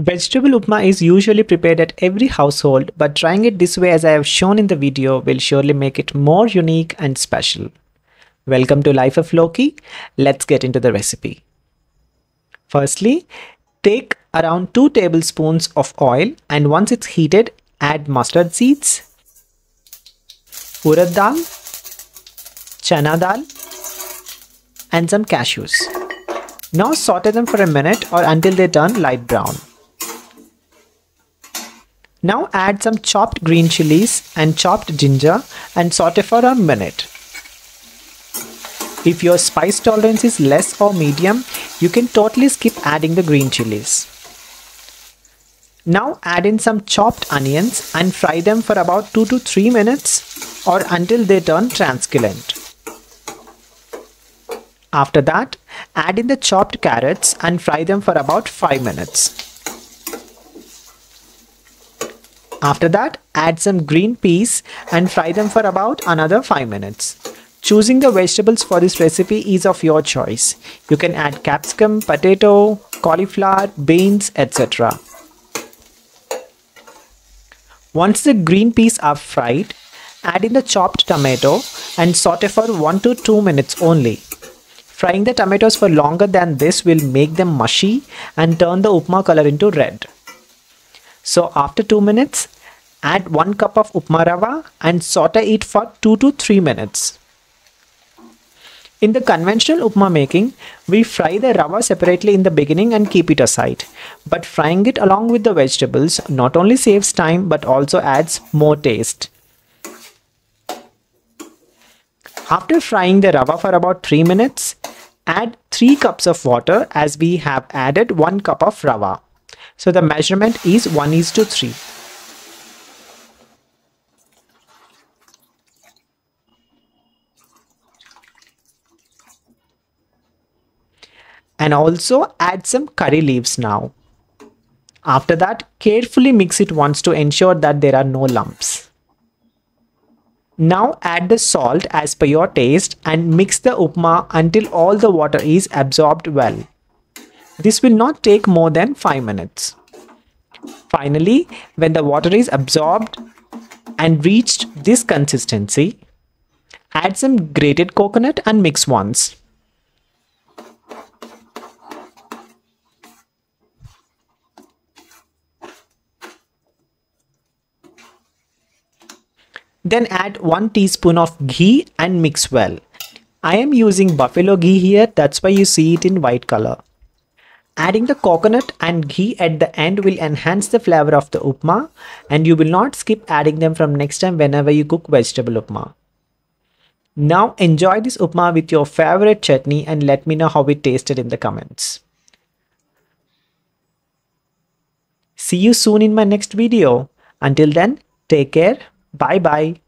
Vegetable upma is usually prepared at every household, but trying it this way as I have shown in the video will surely make it more unique and special. Welcome to Life of Loki. Let's get into the recipe. Firstly, take around 2 tablespoons of oil and once it's heated, add mustard seeds, urad dal, chana dal, and some cashews. Now saute them for a minute or until they turn light brown. Now add some chopped green chilies and chopped ginger and saute for a minute. If your spice tolerance is less or medium, you can totally skip adding the green chilies. Now add in some chopped onions and fry them for about 2 to 3 minutes or until they turn translucent. After that, add in the chopped carrots and fry them for about 5 minutes. After that, add some green peas and fry them for about another 5 minutes. Choosing the vegetables for this recipe is of your choice. You can add capsicum, potato, cauliflower, beans, etc. Once the green peas are fried, add in the chopped tomato and saute for 1 to 2 minutes only. Frying the tomatoes for longer than this will make them mushy and turn the upma color into red. So after 2 minutes, add 1 cup of upma rava and saute it for 2 to 3 minutes. In the conventional upma making, we fry the rava separately in the beginning and keep it aside. But frying it along with the vegetables not only saves time but also adds more taste. After frying the rava for about 3 minutes, add 3 cups of water as we have added 1 cup of rava. So the measurement is 1 is to 3. And also add some curry leaves now. After that, carefully mix it once to ensure that there are no lumps. Now add the salt as per your taste and mix the upma until all the water is absorbed well. This will not take more than 5 minutes. Finally, when the water is absorbed and reached this consistency, add some grated coconut and mix once. Then add 1 teaspoon of ghee and mix well. I am using buffalo ghee here, that's why you see it in white color. Adding the coconut and ghee at the end will enhance the flavor of the upma and you will not skip adding them from next time whenever you cook vegetable upma. Now enjoy this upma with your favorite chutney and let me know how it tasted in the comments. See you soon in my next video. Until then, take care. Bye bye.